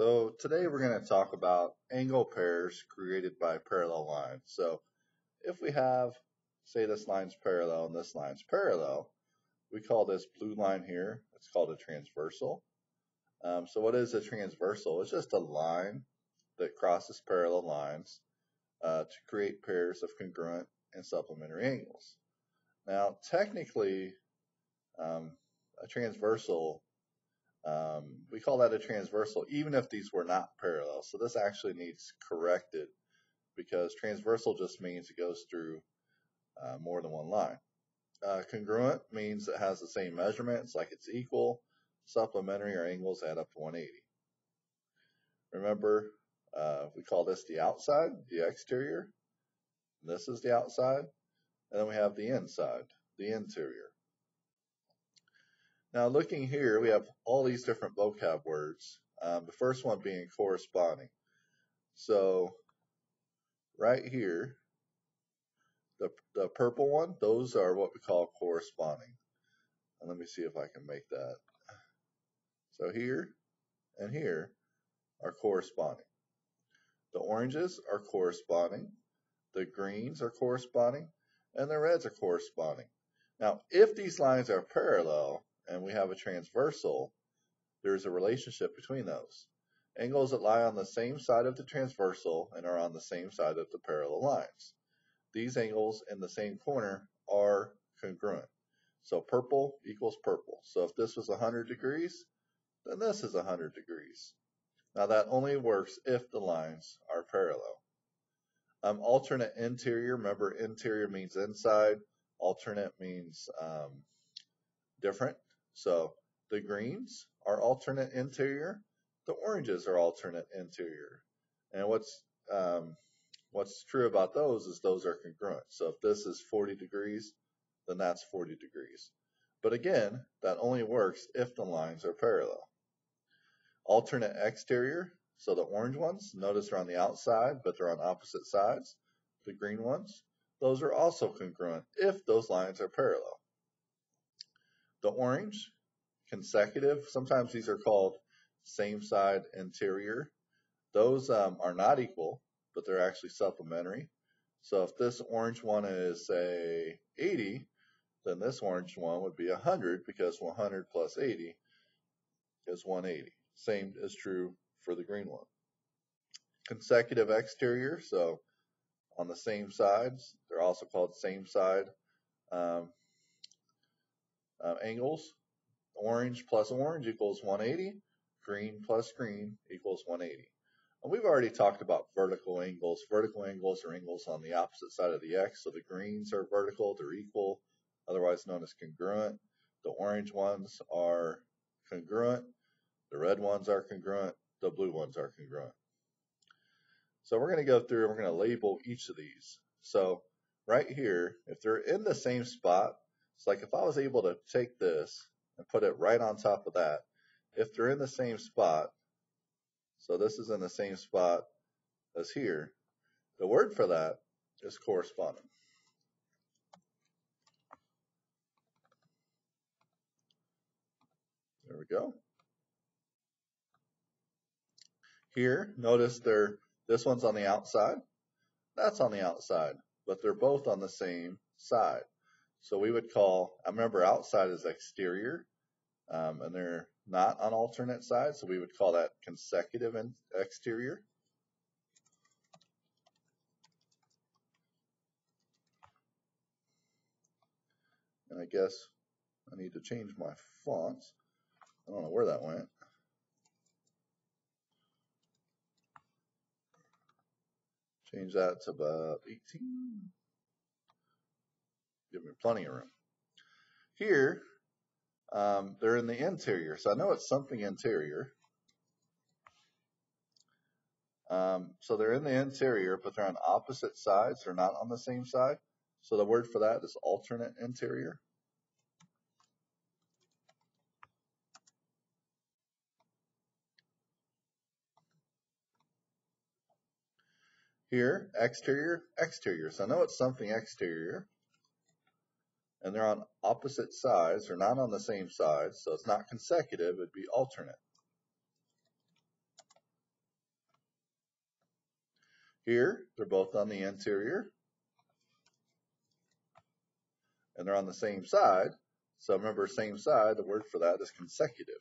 So today we're going to talk about angle pairs created by parallel lines. So if we have, say this line's parallel and this line's parallel, we call this blue line here, it's called a transversal. Um, so what is a transversal? It's just a line that crosses parallel lines uh, to create pairs of congruent and supplementary angles. Now technically, um, a transversal um, we call that a transversal, even if these were not parallel. So this actually needs corrected because transversal just means it goes through uh, more than one line. Uh, congruent means it has the same measurements, like it's equal. Supplementary or angles add up to 180. Remember, uh, we call this the outside, the exterior. This is the outside. And then we have the inside, the interior. Now looking here, we have all these different vocab words. Um, the first one being corresponding. So right here, the, the purple one, those are what we call corresponding. And let me see if I can make that. So here and here are corresponding. The oranges are corresponding. The greens are corresponding. And the reds are corresponding. Now, if these lines are parallel, and we have a transversal, there's a relationship between those. Angles that lie on the same side of the transversal and are on the same side of the parallel lines. These angles in the same corner are congruent. So purple equals purple. So if this was 100 degrees, then this is 100 degrees. Now that only works if the lines are parallel. Um, alternate interior, remember interior means inside, alternate means um, different. So the greens are alternate interior, the oranges are alternate interior. And what's um, what's true about those is those are congruent. So if this is 40 degrees, then that's 40 degrees. But again, that only works if the lines are parallel. Alternate exterior, so the orange ones, notice they're on the outside, but they're on opposite sides. The green ones, those are also congruent if those lines are parallel. The orange, consecutive, sometimes these are called same side interior. Those um, are not equal, but they're actually supplementary. So if this orange one is say 80, then this orange one would be 100 because 100 plus 80 is 180. Same is true for the green one. Consecutive exterior, so on the same sides, they're also called same side um, uh, angles. Orange plus orange equals 180. Green plus green equals 180. And we've already talked about vertical angles. Vertical angles are angles on the opposite side of the x. So the greens are vertical, they're equal, otherwise known as congruent. The orange ones are congruent. The red ones are congruent. The blue ones are congruent. So we're going to go through and we're going to label each of these. So right here, if they're in the same spot, it's like if I was able to take this and put it right on top of that, if they're in the same spot, so this is in the same spot as here, the word for that is corresponding. There we go. Here, notice they're, this one's on the outside, that's on the outside, but they're both on the same side. So we would call, I remember outside is exterior, um, and they're not on alternate sides, so we would call that consecutive exterior. And I guess I need to change my fonts. I don't know where that went. Change that to about 18 give me plenty of room. Here, um, they're in the interior, so I know it's something interior. Um, so they're in the interior, but they're on opposite sides. They're not on the same side. So the word for that is alternate interior. Here, exterior, exterior. So I know it's something exterior and they're on opposite sides, they're not on the same side, so it's not consecutive, it'd be alternate. Here, they're both on the interior. And they're on the same side. So remember, same side, the word for that is consecutive.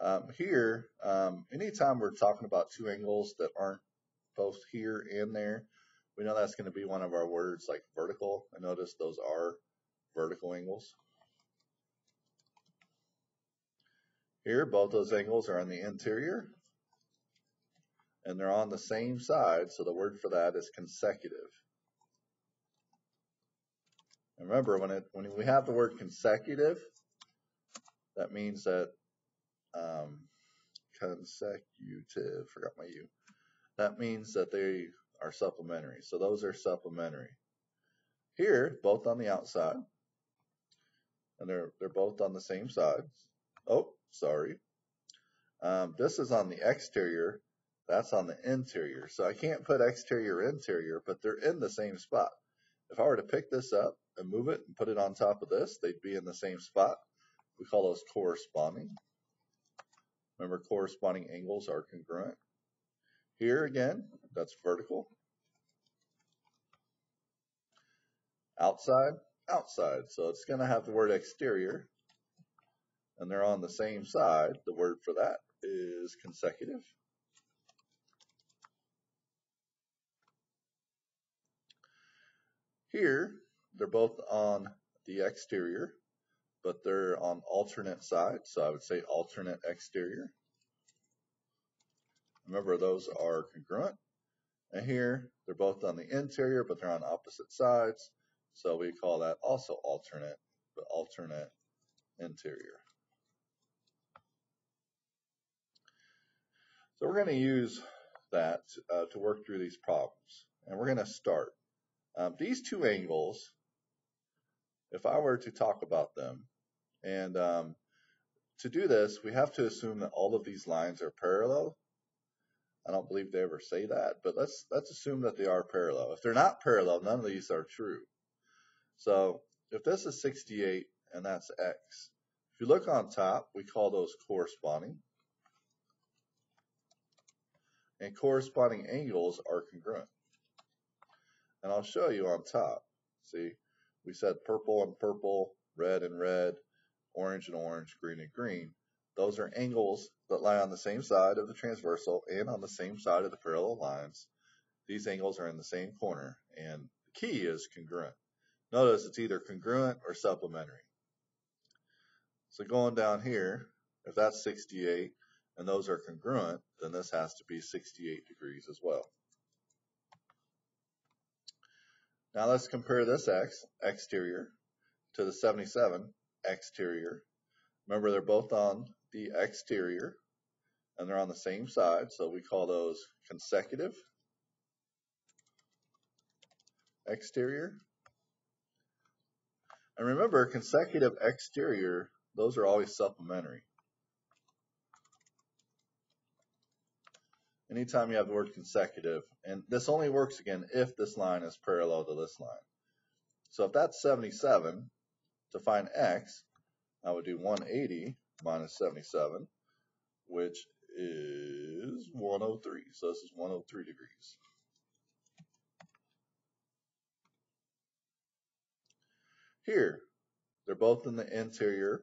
Um, here, um, anytime we're talking about two angles that aren't both here and there, we know that's going to be one of our words like vertical. And notice those are vertical angles. Here, both those angles are on the interior and they're on the same side, so the word for that is consecutive. Remember, when it when we have the word consecutive, that means that um, consecutive, forgot my U. That means that they are supplementary. So those are supplementary. Here, both on the outside, and they're they're both on the same sides. Oh, sorry. Um, this is on the exterior. That's on the interior. So I can't put exterior interior, but they're in the same spot. If I were to pick this up and move it and put it on top of this, they'd be in the same spot. We call those corresponding. Remember, corresponding angles are congruent. Here again, that's vertical. Outside, outside. So it's going to have the word exterior, and they're on the same side. The word for that is consecutive. Here, they're both on the exterior, but they're on alternate sides, so I would say alternate exterior. Remember, those are congruent. And here, they're both on the interior, but they're on opposite sides, so we call that also alternate, but alternate interior. So we're going to use that uh, to work through these problems. And we're going to start. Um, these two angles, if I were to talk about them, and um, to do this, we have to assume that all of these lines are parallel. I don't believe they ever say that, but let's let's assume that they are parallel. If they're not parallel, none of these are true. So if this is 68 and that's x, if you look on top, we call those corresponding. And corresponding angles are congruent. And I'll show you on top. See, we said purple and purple, red and red, orange and orange, green and green. Those are angles that lie on the same side of the transversal and on the same side of the parallel lines. These angles are in the same corner, and the key is congruent. Notice it's either congruent or supplementary. So going down here, if that's 68 and those are congruent, then this has to be 68 degrees as well. Now let's compare this x, exterior, to the 77, exterior. Remember, they're both on the exterior, and they're on the same side, so we call those consecutive exterior. And remember, consecutive exterior, those are always supplementary. anytime you have the word consecutive, and this only works again if this line is parallel to this line. So if that's 77, to find x, I would do 180 minus 77, which is 103. So this is 103 degrees. Here, they're both in the interior.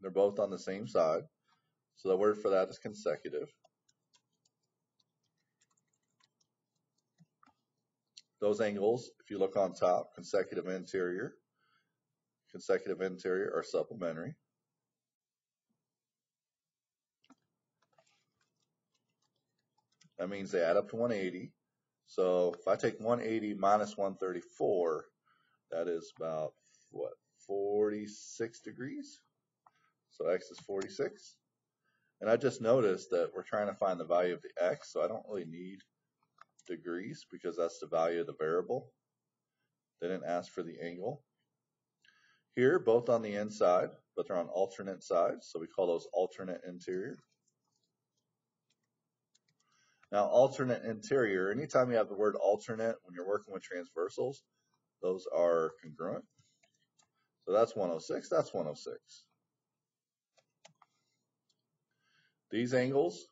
They're both on the same side. So the word for that is consecutive. Those angles, if you look on top, consecutive interior, consecutive interior are supplementary. That means they add up to 180. So if I take 180 minus 134, that is about, what, 46 degrees? So x is 46. And I just noticed that we're trying to find the value of the x, so I don't really need degrees because that's the value of the variable. They didn't ask for the angle. Here, both on the inside, but they're on alternate sides, so we call those alternate interior. Now, alternate interior, anytime you have the word alternate when you're working with transversals, those are congruent. So that's 106, that's 106. These angles,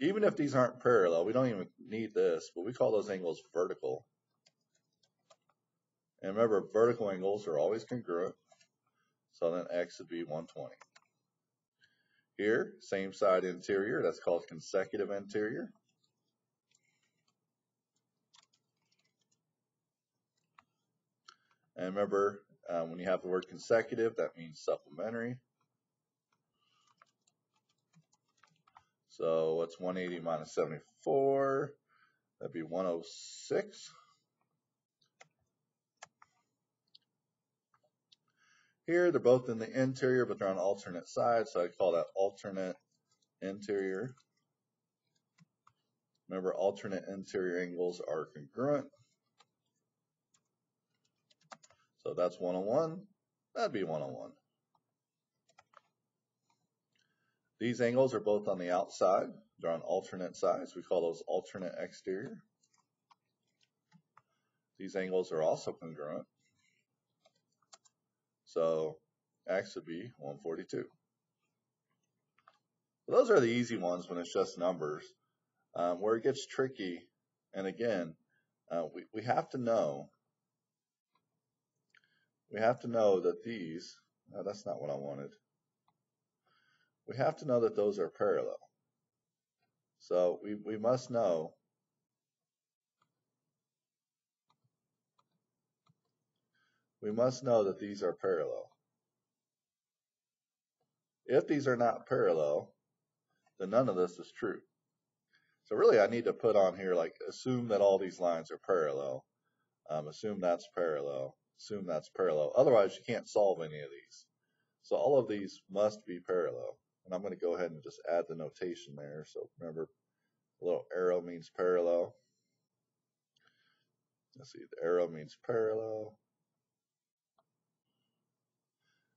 even if these aren't parallel, we don't even need this, but we call those angles vertical. And remember, vertical angles are always congruent. So then x would be 120. Here, same side interior, that's called consecutive interior. And remember, uh, when you have the word consecutive, that means supplementary. So what's 180 minus 74? That'd be 106. Here, they're both in the interior, but they're on alternate sides, so I call that alternate interior. Remember, alternate interior angles are congruent. So that's 101. That'd be 101. These angles are both on the outside. They're on alternate sides. We call those alternate exterior. These angles are also congruent. So x would be 142. those are the easy ones when it's just numbers. Um, where it gets tricky, and again, uh, we, we have to know, we have to know that these, no, that's not what I wanted. We have to know that those are parallel. So we, we must know we must know that these are parallel. If these are not parallel, then none of this is true. So really I need to put on here like assume that all these lines are parallel. Um, assume that's parallel. Assume that's parallel. Otherwise you can't solve any of these. So all of these must be parallel. And I'm going to go ahead and just add the notation there. So remember, the little arrow means parallel. Let's see, the arrow means parallel.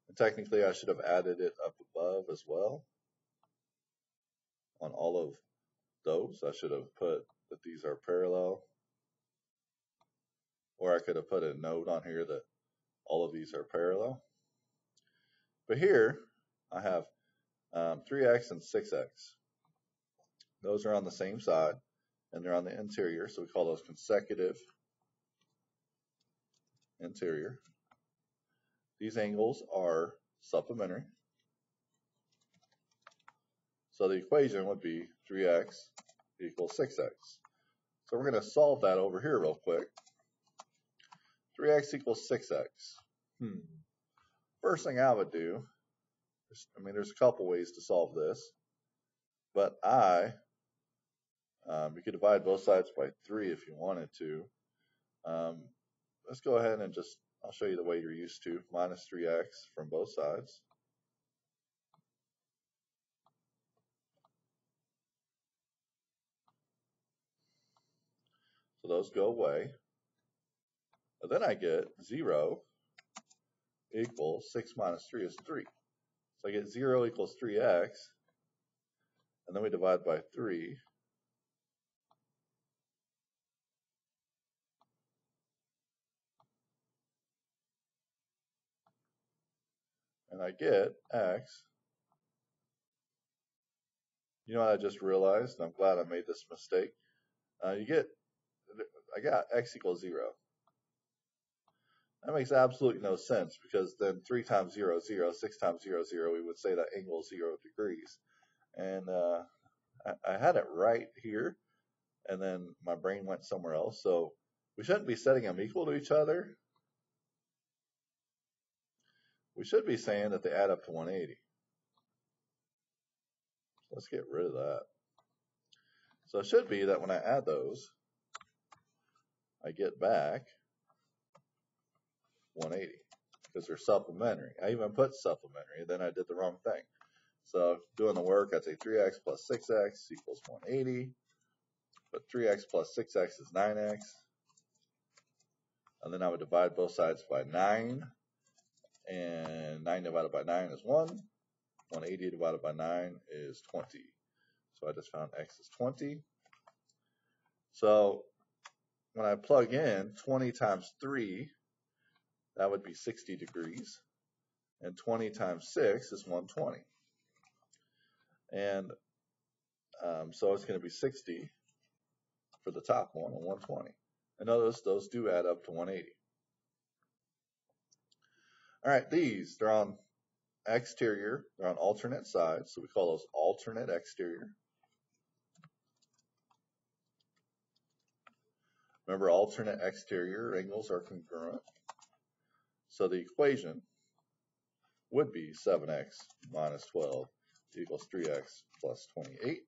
And technically, I should have added it up above as well. On all of those, I should have put that these are parallel. Or I could have put a note on here that all of these are parallel. But here, I have um, 3x and 6x. Those are on the same side, and they're on the interior, so we call those consecutive interior. These angles are supplementary. So the equation would be 3x equals 6x. So we're going to solve that over here real quick. 3x equals 6x. Hmm. First thing I would do I mean, there's a couple ways to solve this, but I, um, you could divide both sides by 3 if you wanted to. Um, let's go ahead and just, I'll show you the way you're used to, minus 3x from both sides. So those go away. But then I get 0 equals 6 minus 3 is 3. So I get 0 equals 3x, and then we divide by 3. And I get x. You know what I just realized? I'm glad I made this mistake. Uh, you get, I got x equals 0. That makes absolutely no sense because then 3 times 0 is 0, 6 times 0 is 0, we would say that angle is 0 degrees. And uh, I, I, had it right here, and then my brain went somewhere else. So we shouldn't be setting them equal to each other. We should be saying that they add up to 180. Let's get rid of that. So it should be that when I add those, I get back 180 because they're supplementary. I even put supplementary, then I did the wrong thing. So doing the work, I'd say 3x plus 6x equals 180. But 3x plus 6x is 9x. And then I would divide both sides by 9. And 9 divided by 9 is 1. 180 divided by 9 is 20. So I just found x is 20. So when I plug in 20 times 3 that would be 60 degrees. And 20 times 6 is 120. And Um, so it's going to be 60 for the top one and 120. And notice those do add up to 180. All right, these, they're on exterior, they're on alternate sides, so we call those alternate exterior. Remember, alternate exterior angles are congruent. So the equation would be 7x minus 12 equals 3x plus 28.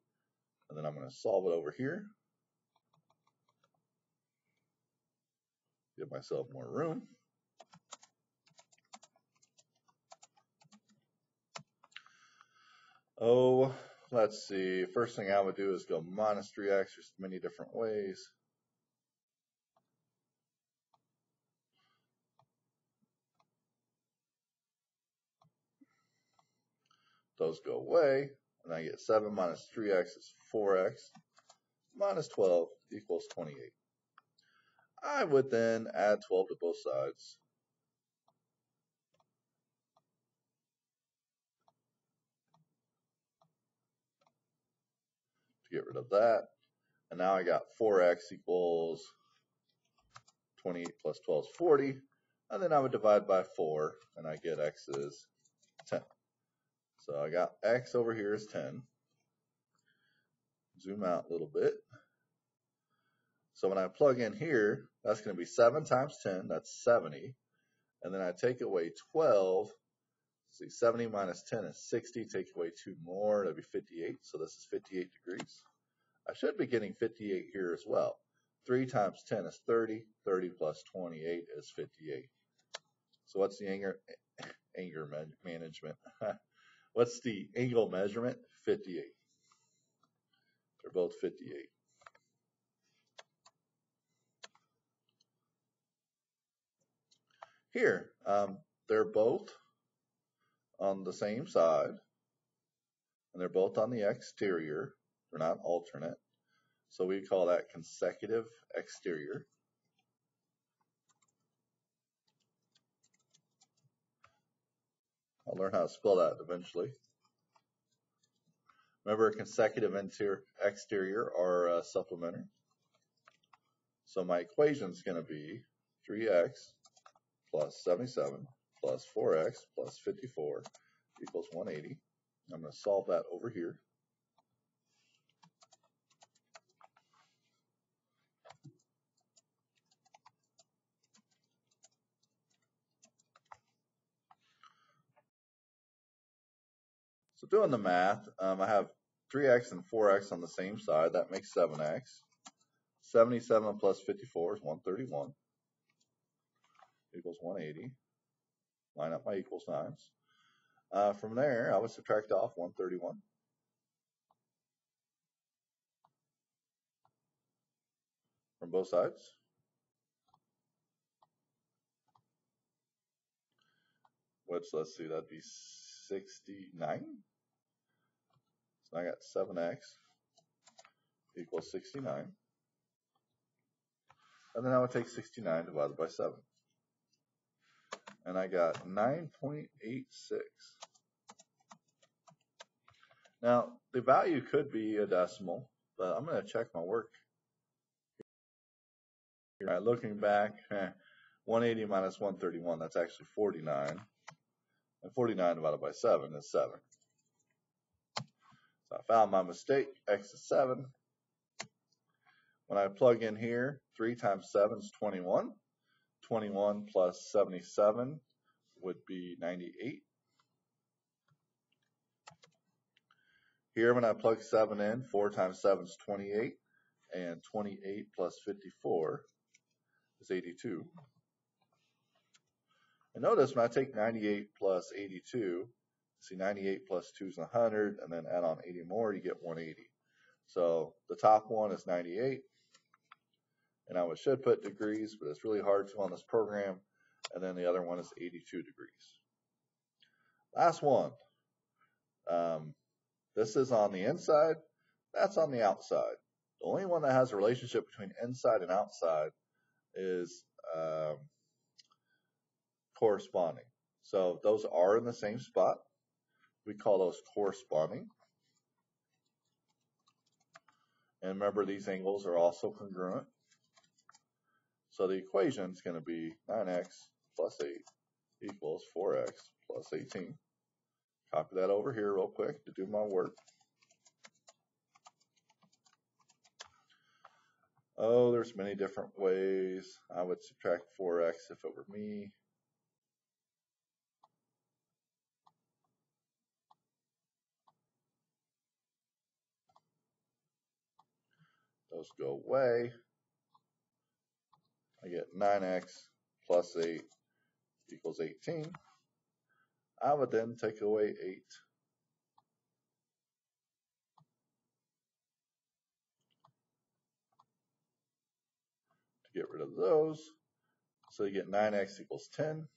And then I'm going to solve it over here. Give myself more room. Oh, let's see. First thing I would do is go minus 3x. There's many different ways. Those go away, and I get 7 minus 3x is 4x minus 12 equals 28. I would then add 12 to both sides. To get rid of that. And now I got 4x equals 28 plus 12 is 40. And then I would divide by 4, and I get x is 10. So I got x over here is 10. Zoom out a little bit. So when I plug in here, that's going to be 7 times 10, that's 70. And then I take away 12. See, 70 minus 10 is 60. Take away 2 more, that'd be 58. So this is 58 degrees. I should be getting 58 here as well. 3 times 10 is 30. 30 plus 28 is 58. So what's the anger, anger management? What's the angle measurement? 58. They're both 58. Here, um, they're both on the same side, and they're both on the exterior. They're not alternate. So we call that consecutive exterior. I'll learn how to spell that eventually. Remember, consecutive interior, exterior are uh, supplementary. So my equation is going to be 3x plus 77 plus 4x plus 54 equals 180. I'm going to solve that over here. Doing the math, um, I have 3x and 4x on the same side. That makes 7x. 77 plus 54 is 131 equals 180. Line up my equal signs. Uh, from there, I would subtract off 131. From both sides. Which, let's see, that'd be 69. So I got 7x equals 69. And then I would take 69 divided by 7. And I got 9.86. Now, the value could be a decimal, but I'm going to check my work. All right, looking back, eh, 180 minus 131, that's actually 49. And 49 divided by 7 is 7. So I found my mistake. X is 7. When I plug in here, 3 times 7 is 21. 21 plus 77 would be 98. Here, when I plug 7 in, 4 times 7 is 28. And 28 plus 54 is 82. And notice when I take 98 plus 82, See, 98 plus 2 is 100, and then add on 80 more, you get 180. So the top one is 98, and I should put degrees, but it's really hard to on this program. And then the other one is 82 degrees. Last one. Um, this is on the inside. That's on the outside. The only one that has a relationship between inside and outside is um, corresponding. So those are in the same spot. We call those corresponding. And remember, these angles are also congruent. So the equation is going to be 9x plus 8 equals 4x plus 18. Copy that over here real quick to do my work. Oh, there's many different ways. I would subtract 4x if it were me. Those go away. I get 9x plus 8 equals 18. I would then take away 8. To get rid of those. So you get 9x equals 10.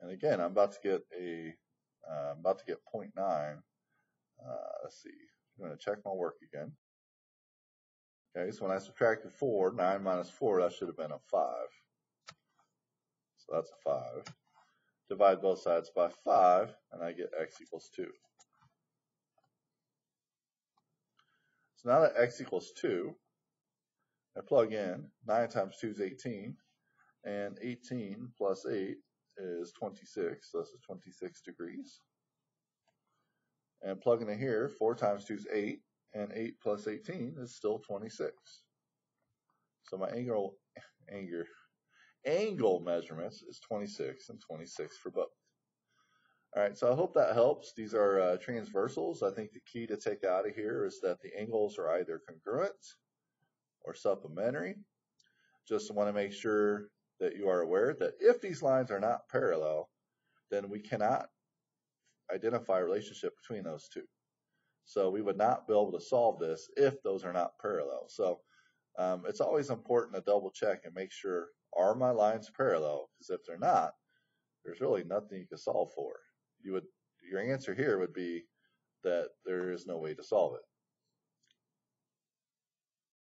And again, I'm about to get a, uh, I'm about to get 0.9. Uh, let's see, I'm going to check my work again. Okay, so when I subtracted 4, 9 minus 4, that should have been a 5. So that's a 5. Divide both sides by 5, and I get x equals 2. So now that x equals 2, I plug in 9 times 2 is 18, and 18 plus 8 is 26, so this is 26 degrees. And plugging in here, 4 times 2 is 8, and 8 plus 18 is still 26. So my angle, angle, angle measurements is 26 and 26 for both. All right, so I hope that helps. These are uh, transversals. I think the key to take out of here is that the angles are either congruent or supplementary. Just want to make sure that you are aware that if these lines are not parallel, then we cannot identify a relationship between those two. So we would not be able to solve this if those are not parallel. So um, it's always important to double check and make sure are my lines parallel? Because if they're not, there's really nothing you can solve for. You would your answer here would be that there is no way to solve it.